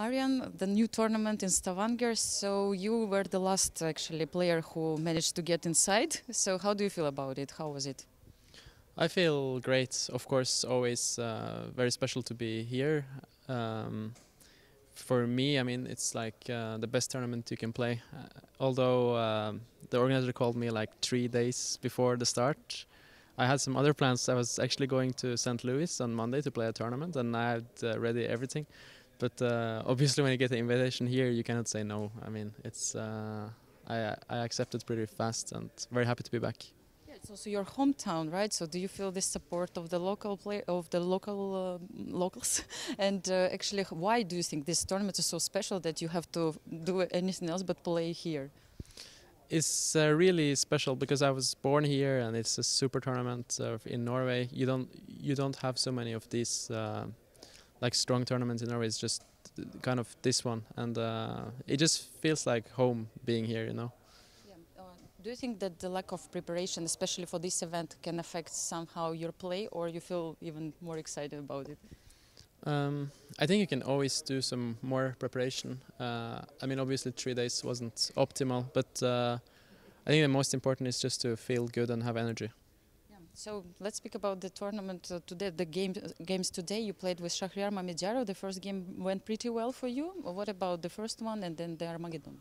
Aryan, the new tournament in Stavanger. So you were the last actually player who managed to get inside. So how do you feel about it? How was it? I feel great. Of course, always uh, very special to be here. Um, for me, I mean, it's like uh, the best tournament you can play. Uh, although um, the organizer called me like three days before the start, I had some other plans. I was actually going to St. Louis on Monday to play a tournament, and I had uh, ready everything. But uh, obviously, when you get the invitation here, you cannot say no. I mean, it's uh, I I accepted pretty fast, and very happy to be back. Yeah, it's also your hometown, right? So do you feel the support of the local play of the local uh, locals? and uh, actually, why do you think this tournament is so special that you have to do anything else but play here? It's uh, really special because I was born here, and it's a super tournament uh, in Norway. You don't you don't have so many of these uh, like strong tournaments in Norway. It's just kind of this one, and uh, it just feels like home being here. You know. Yeah. do you think that the lack of preparation, especially for this event, can affect somehow your play, or you feel even more excited about it? Um, I think you can always do some more preparation. Uh, I mean, obviously, three days wasn't optimal, but uh, I think the most important is just to feel good and have energy. So let's speak about the tournament uh, today. The game, games today you played with Shahriar Mamedyarov. The first game went pretty well for you. What about the first one and then the Armageddon?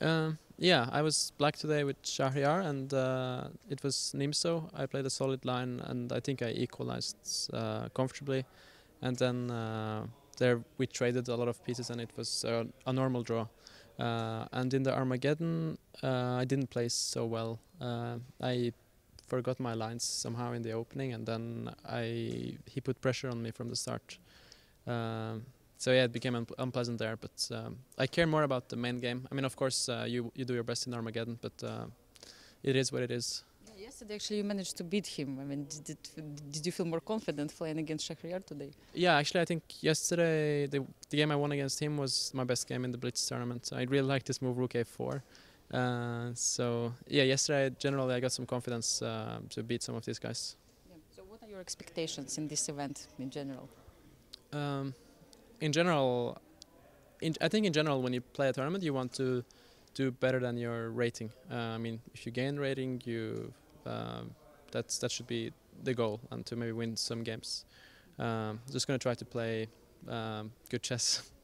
Uh, yeah, I was black today with Shahriar and uh, it was Nimzo. I played a solid line, and I think I equalized uh, comfortably and then uh, there we traded a lot of pieces and it was uh, a normal draw. Uh, and in the Armageddon, uh, I didn't play so well. Uh, I forgot my lines somehow in the opening, and then I he put pressure on me from the start. Um, so yeah, it became un unpleasant there. But um, I care more about the main game. I mean, of course, uh, you you do your best in Armageddon, but it is what it is yesterday actually you managed to beat him. I mean, did, did you feel more confident playing against Shahryar today? Yeah, actually, I think yesterday the, the game I won against him was my best game in the Blitz tournament. I really liked this move, Rook A4. Uh, so yeah, yesterday generally I got some confidence uh, to beat some of these guys. Yeah. So what are your expectations in this event in general? Um, in general, in, I think in general when you play a tournament you want to do better than your rating. Uh, I mean, if you gain rating, you um, that's that should be the goal, and to maybe win some games. Um, just going to try to play um, good chess.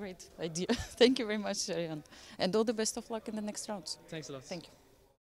Yeah, that's a great idea. Thank you very much, Aryan. And all the best of luck in the next rounds. Thanks a lot. Thank you.